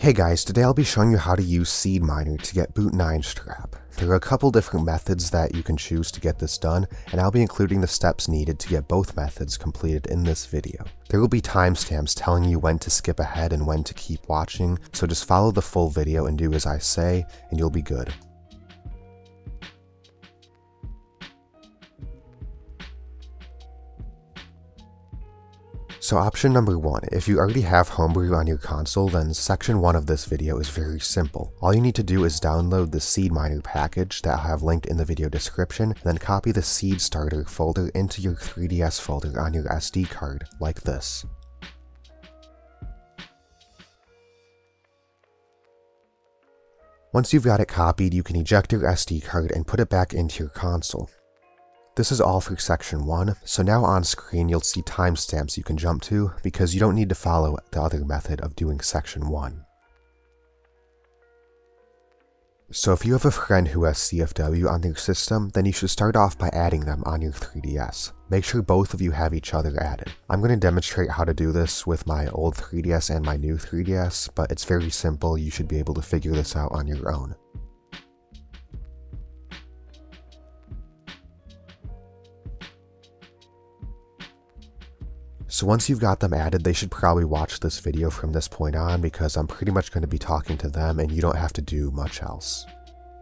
Hey guys, today I'll be showing you how to use Seed Miner to get Boot 9 Strap. There are a couple different methods that you can choose to get this done, and I'll be including the steps needed to get both methods completed in this video. There will be timestamps telling you when to skip ahead and when to keep watching, so just follow the full video and do as I say, and you'll be good. So option number one, if you already have Homebrew on your console, then section one of this video is very simple. All you need to do is download the Seed Miner package that I have linked in the video description, then copy the Seed Starter folder into your 3DS folder on your SD card, like this. Once you've got it copied, you can eject your SD card and put it back into your console. This is all for section 1, so now on screen you'll see timestamps you can jump to because you don't need to follow the other method of doing section 1. So if you have a friend who has CFW on their system, then you should start off by adding them on your 3DS. Make sure both of you have each other added. I'm going to demonstrate how to do this with my old 3DS and my new 3DS, but it's very simple, you should be able to figure this out on your own. So once you've got them added, they should probably watch this video from this point on because I'm pretty much going to be talking to them and you don't have to do much else.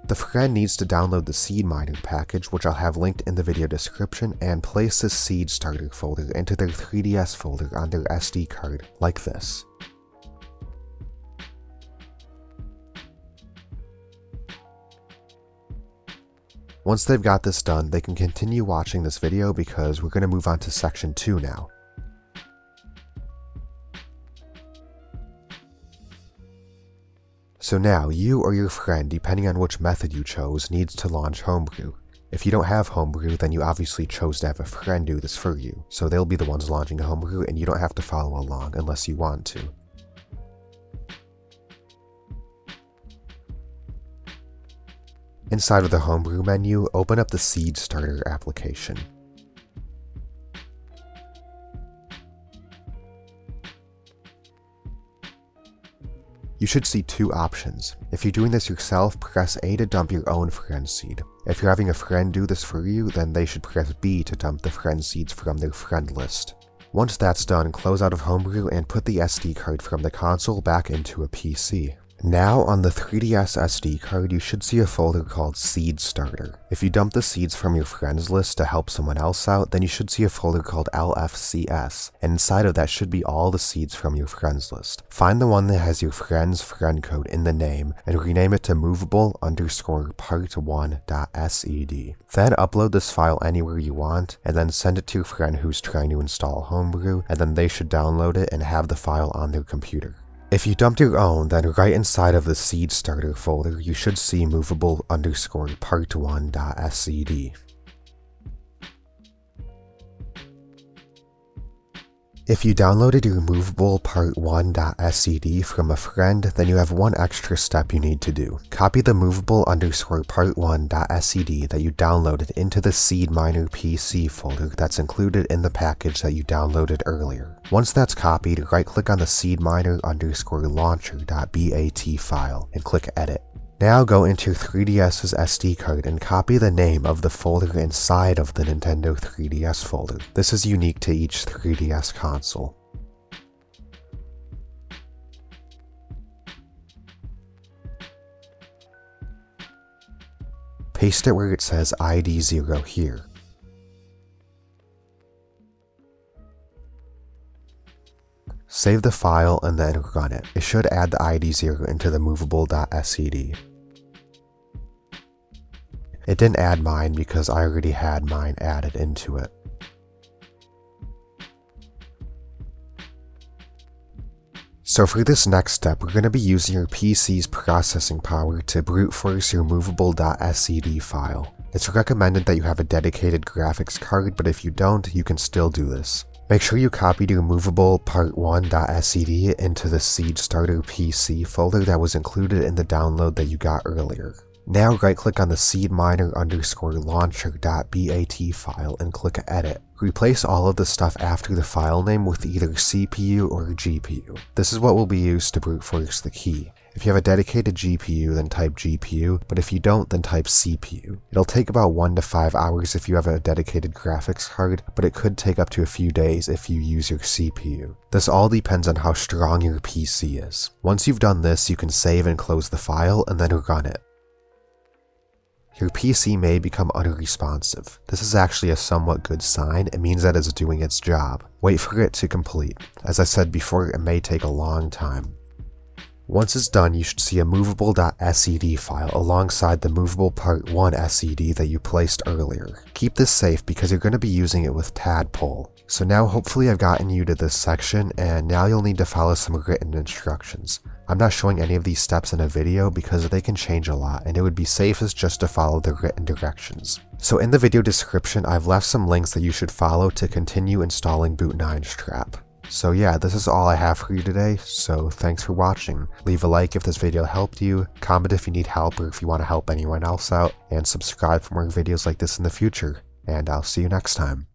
The friend needs to download the seed mining package, which I'll have linked in the video description, and place the seed starter folder into their 3DS folder on their SD card, like this. Once they've got this done, they can continue watching this video because we're going to move on to section 2 now. So now, you or your friend, depending on which method you chose, needs to launch Homebrew. If you don't have Homebrew, then you obviously chose to have a friend do this for you, so they'll be the ones launching Homebrew and you don't have to follow along unless you want to. Inside of the Homebrew menu, open up the Seed Starter application. You should see two options. If you're doing this yourself, press A to dump your own friend seed. If you're having a friend do this for you, then they should press B to dump the friend seeds from their friend list. Once that's done, close out of Homebrew and put the SD card from the console back into a PC. Now on the 3DS SD card, you should see a folder called Seed Starter. If you dump the seeds from your friends list to help someone else out, then you should see a folder called LFCS, and inside of that should be all the seeds from your friends list. Find the one that has your friend's friend code in the name, and rename it to movable underscore part1.sed. Then upload this file anywhere you want, and then send it to your friend who's trying to install Homebrew, and then they should download it and have the file on their computer. If you dumped your own, then right inside of the seed starter folder, you should see movable underscore part1.scd. If you downloaded your movable part1.scd from a friend, then you have one extra step you need to do. Copy the movable underscore part1.scd that you downloaded into the seed miner PC folder that's included in the package that you downloaded earlier. Once that's copied, right click on the seed miner underscore launcher.bat file and click edit. Now go into your 3DS's SD card and copy the name of the folder inside of the Nintendo 3DS folder. This is unique to each 3DS console. Paste it where it says ID0 here. Save the file and then run it. It should add the ID0 into the movable.scd. It didn't add mine because I already had mine added into it. So for this next step, we're going to be using your PC's processing power to brute force your movable.scd file. It's recommended that you have a dedicated graphics card, but if you don't, you can still do this. Make sure you copied your movable part1.scd into the Seed Starter PC folder that was included in the download that you got earlier. Now right click on the seedminer underscore launcher.bat file and click edit. Replace all of the stuff after the file name with either CPU or GPU. This is what will be used to brute force the key. If you have a dedicated GPU, then type GPU, but if you don't, then type CPU. It'll take about 1 to 5 hours if you have a dedicated graphics card, but it could take up to a few days if you use your CPU. This all depends on how strong your PC is. Once you've done this, you can save and close the file and then run it. Your PC may become unresponsive. This is actually a somewhat good sign, it means that it's doing its job. Wait for it to complete. As I said before, it may take a long time. Once it's done, you should see a movable.scd file alongside the movable part 1 SCD that you placed earlier. Keep this safe because you're going to be using it with Tadpole. So now hopefully I've gotten you to this section and now you'll need to follow some written instructions. I'm not showing any of these steps in a video because they can change a lot and it would be safest just to follow the written directions. So in the video description I've left some links that you should follow to continue installing Boot9strap. So yeah, this is all I have for you today, so thanks for watching. Leave a like if this video helped you, comment if you need help or if you want to help anyone else out, and subscribe for more videos like this in the future, and I'll see you next time.